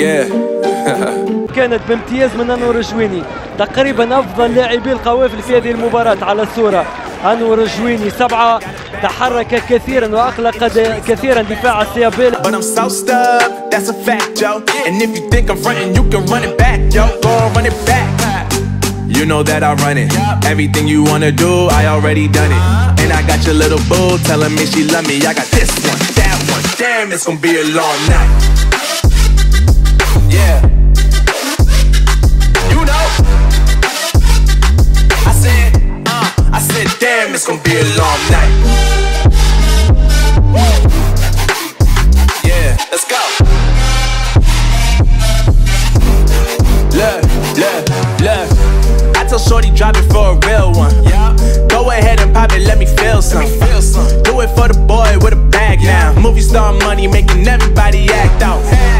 Yeah. كانت بامتياز من انور الجويني تقريبا افضل لاعبي القوافل في هذه المباراه على الصورة انور الجويني سبعه تحرك كثيرا واقلق كثيرا دفاع السيابيل But I'm so stuck, that's a fact, yo. And if you think I'm frontin', you can run it back, yo. Go and run it back. You know that I run it. Everything you wanna do, I already done it. And I got your little boo telling me she love me. I got this one, that one. Damn, it's gonna be a long night. Yeah. You know. I said, uh, I said, damn, it's gonna be a long night. Yeah, let's go. Look, look, look. I tell Shorty drop it for a real one. Yeah. Go ahead and pop it, let me feel some. Feel some. Do it for the boy with a bag now. Movie star money making everybody act out. I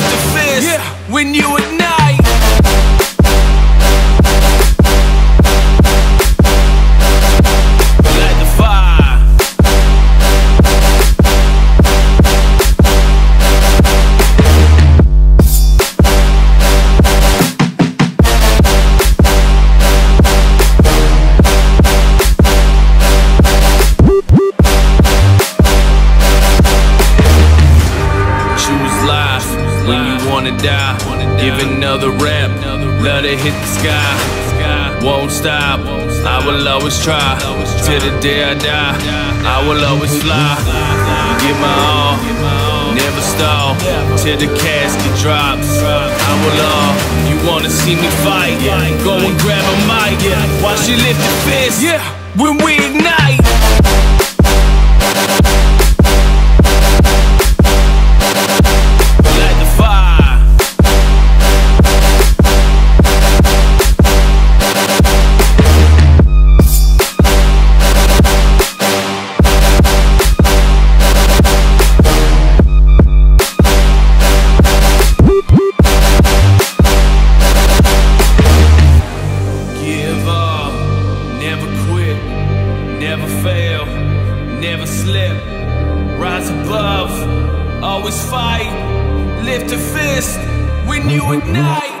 lift a fist when you wanna die. Give another rap, let it hit the sky. Won't stop, I will always try. Till the day I die, I will always fly. Give my all, never stall. Till the casket drops, I will all. You wanna see me fight? Go and grab a mic. Watch you lift your fist when we ignite. A fist when you ignite.